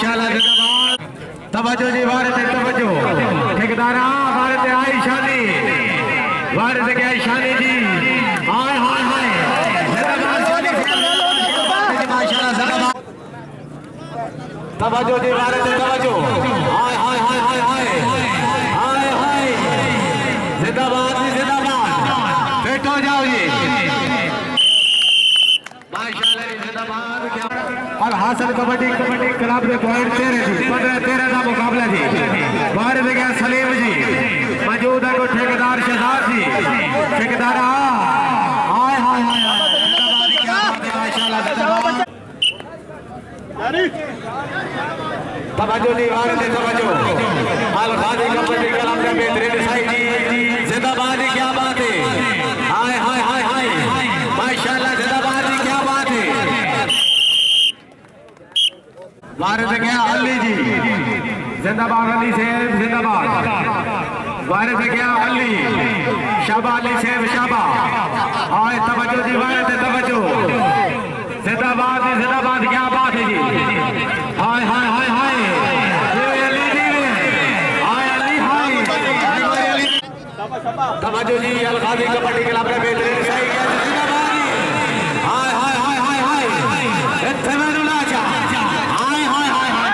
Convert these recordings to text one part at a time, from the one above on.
माशाल्लाह जिंदाबाद तवज्जो जी, भारत तवज्जो। ठेकेदारा भारत है आई शानी भारत के आई शानी जी। हाय हाय हाय। जिंदाबाद शानी माशाल्लाह जिंदाबाद तवज्जो जी, भारत तवज्जो। हाय और हासिल कबड्डी कबड्डी क्लब के पॉइंट तेरह जी, पंद्रह तेरह का मुकाबला जी। बाहर से गया सलीम जी, मौजूद है ठेकेदार शहजाद जी। ठेकेदार हाय हाय हाय तवज्जो बाहर से तवज्जो। अल खादी कबड्डी क्लब बेहतरीन जी, जिंदाबाद जी क्या बात है हाय हाय हाय हाय माशाल्लाह जिंदाबाद जी क्या बात है वारिस गया अली जी। जिंदाबाद अली सेब जिंदाबाद। वारिस गया अली शाबा अली सेब शाबा आए तवज्जो जी वारिस तवज्जो। जिंदाबाद जिंदाबाद क्या बात है जी। हाय हाय हाय हाय। ये अली जी। ने हाय अली हाय। तवज्जो जी अलगाजी कबड्डी क्लब ने बेहतरीन सही किया जिंदाबाद जी हाय हाय हाय हाय हाय इत्थे मैनू ला जा हाय हाय हाय हाय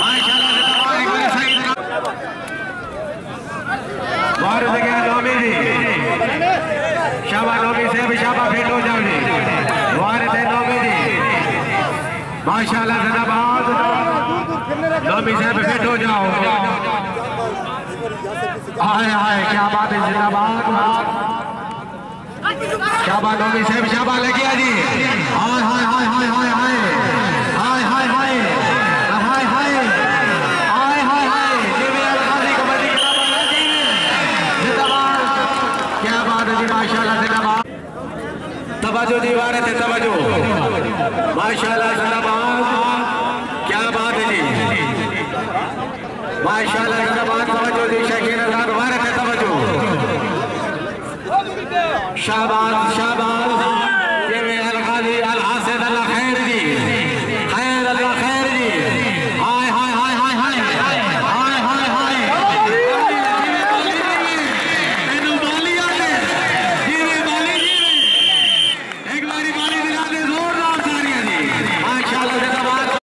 माशाल्लाह जिंदाबाद एक बार सही से गया नौमी जी शाबा नौमी से भी शाबा फिट हो जाओ जी बाहर से नौमी जी माशाल्लाह जिंदाबाद नौमी से भी फिट हो जाओ। हाय हाय क्या बात है जिंदाबाद शाबा नौमी से भी शाबा आ जी। हाय हाय हाय हाय हाय हाय हाय हाय हाय हाय हाय हाय हाय जी मेरा खादी कबड्डी क्लब वाला जी जिंदाबाद बात जी माशाल्लाह जिंदाबाद तवज्जो वारे थे तवज्जो। माशाल्लाह जिंदाबाद क्या बात है जी। माशाल्लाह जिंदाबाद तवज्जो जी शकीन